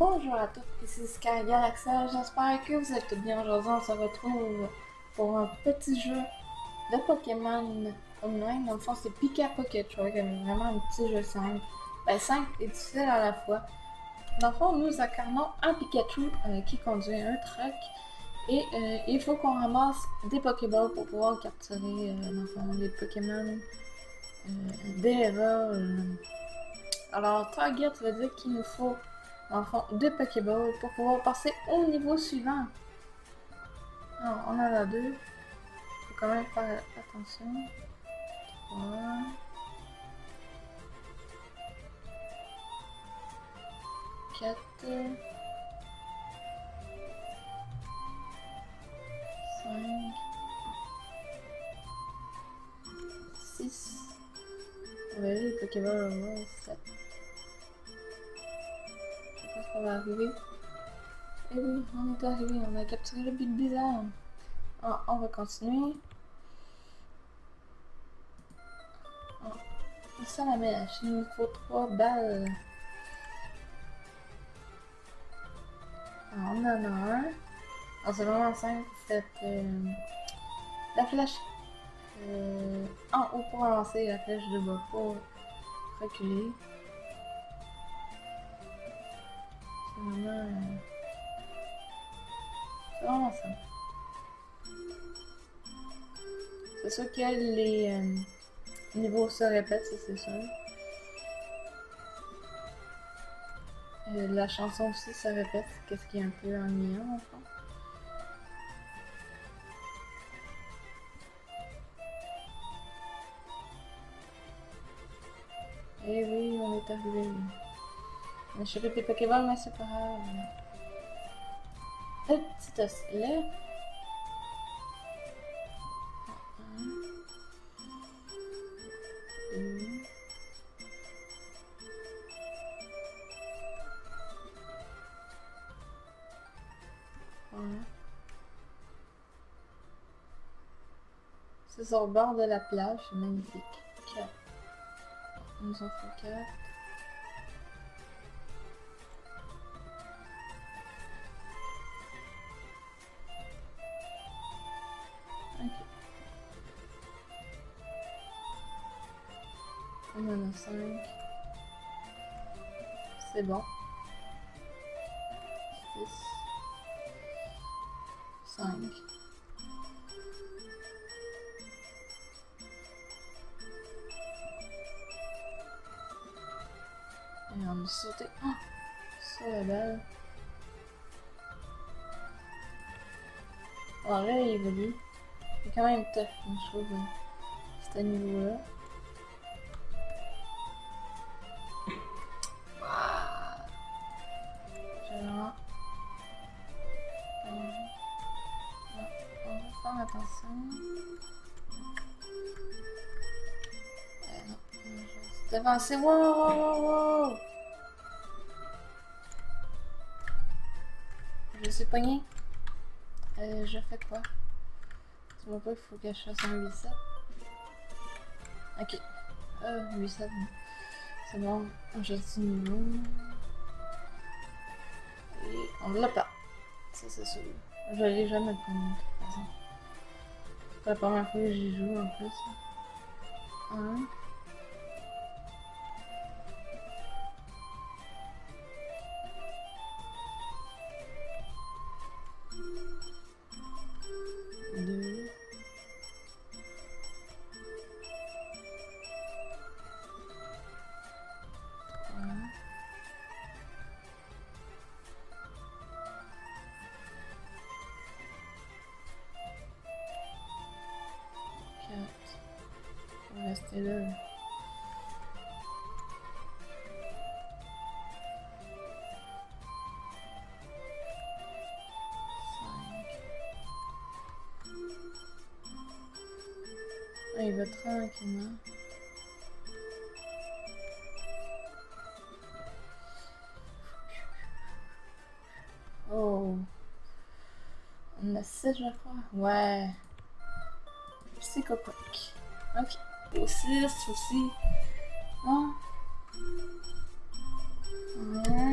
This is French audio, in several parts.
Bonjour à tous, ici Sky Galaxa, j'espère que vous êtes bien aujourd'hui. On se retrouve pour un petit jeu de Pokémon online. Dans le fond, c'est Pika Pocket Truck, vraiment un petit jeu simple. Ben, simple et difficile à la fois. Dans le fond, nous incarnons un Pikachu euh, qui conduit un truck et euh, il faut qu'on ramasse des Pokéballs pour pouvoir capturer euh, dans le fond, les Pokémon euh, des levels. Alors, target veut dire qu'il nous faut Enfin, deux Pokéballs pour pouvoir passer au niveau suivant. On en a deux. Faut quand même faire attention. Trois. Quatre. Cinq. Six. On va aller les Pokéballs au sept on va arriver. Et oui, on est arrivé, on a capturé le but bizarre. Ah, on va continuer. Ah, ça la mèche, il nous faut trois balles. Ah, on en a un. Ah, c'est vraiment simple, euh, la flèche euh, en haut pour avancer, la flèche de bas pour reculer. C'est vraiment ça. C'est sûr que les euh, niveaux se répètent, c'est sûr. Euh, la chanson aussi se répète, qu'est-ce qui est un peu ennuyant en fait. Eh oui, on est arrivé. Je suis tes Pokéballs, mais c'est pas grave. Un petit os là. C'est le bord de la plage, c'est magnifique. 4. On nous en faut 4. On en a 5. C'est bon. 6. 5. Et on a sauté. Oh, sur la balle. Alors là, il évolue. C'est quand même tough, je trouve, à ce niveau-là. Attention. Euh, non, je. Je suis pogné. Euh, je fais quoi? Tu vois faut que je fasse un reset. Ok. Euh, reset. C'est bon. Je niveau. Et on l'a pas. Ça, c'est sûr. Je l'ai jamais. C'est la première fois que j'y joue en plus. Un. Il va tranquillement. Oh. On a 6 je crois. Ouais. Psychopoc. Ok. Au 6 aussi. Ah. Un.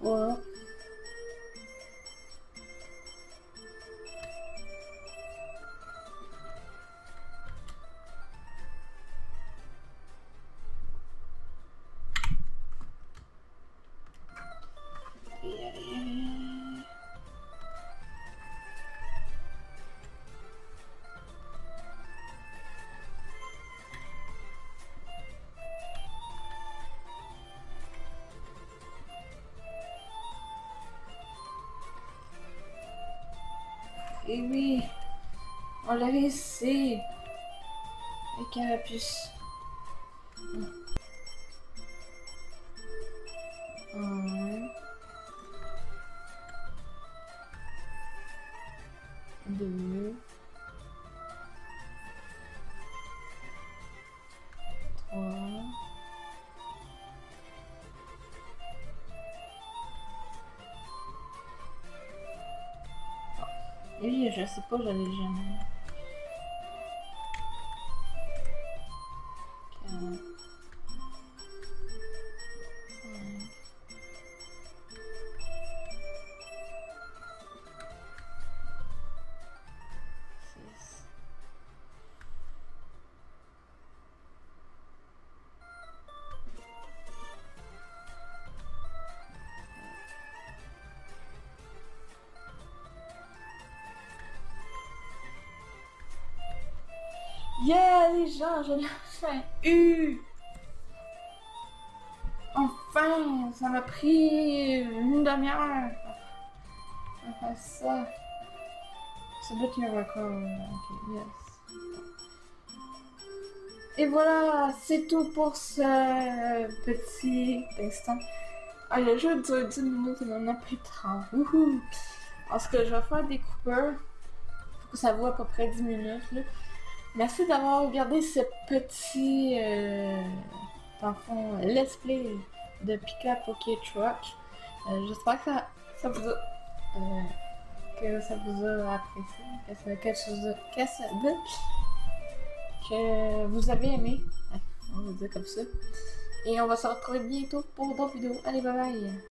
Well. Yeah, yeah. Et oui, on l'a. Et carapuce. Un. Oui, je sais pas, j'allais Yeah, les gens, je l'ai enfin eu! Enfin! Ça m'a pris une demi-heure à faire ça. Submit your record. Ok, yes. Et voilà, c'est tout pour ce petit instant. Ah, le jeu dure 10 minutes et maintenant plus de 30. Wouhou! Parce que je vais faire des coupeurs. Faut que ça vaut à peu près 10 minutes. Là. Merci d'avoir regardé ce petit, euh, dans le fond, let's play de Pika Poké Truck. Euh, J'espère que ça, vous a, euh, que ça vous a apprécié, que ça, que ça que ça- que vous avez aimé. Ouais, On va dire comme ça. Et on va se retrouver bientôt pour d'autres vidéos. Allez, bye bye!